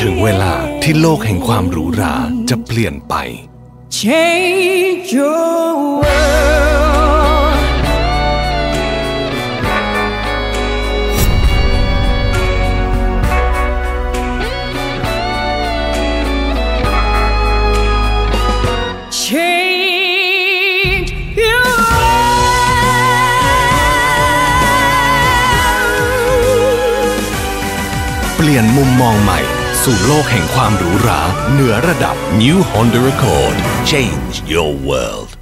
ถึงเวลาที่โลกแห่งความหรูหราจะเปลี่ยนไป Change your ปลี่ยนมุมมองใหม่ สู่โลกแห่งความหรูหรา เหนือระดับ New Honda Accord. Change your world.